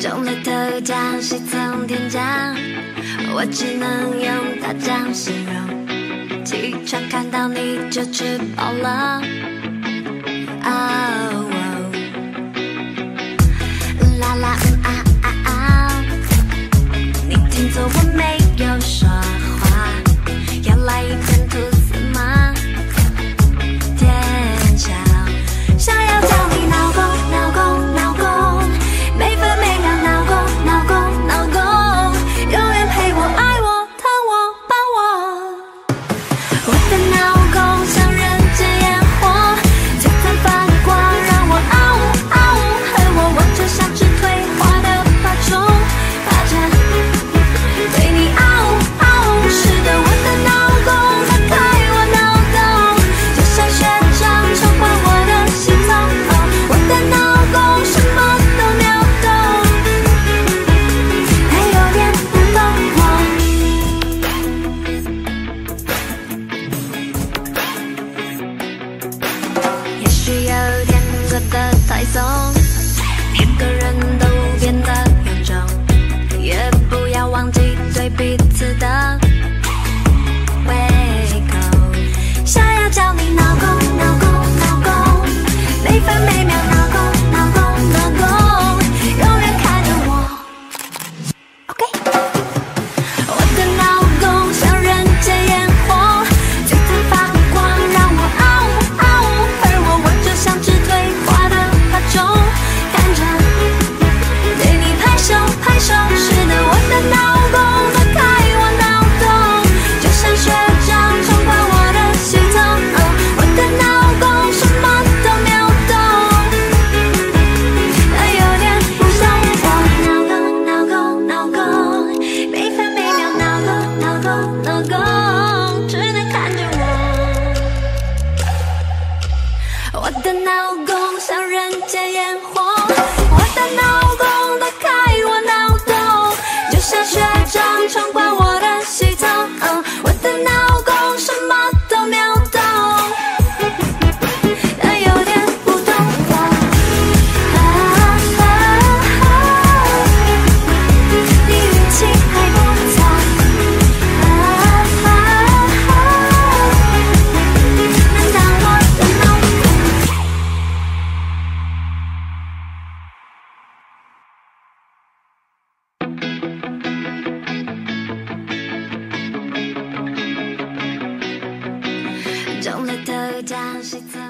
中了头奖喜从天降，我只能用大奖形容。起床看到你就吃饱了。啊。太早一个人 Huwag go Don't let.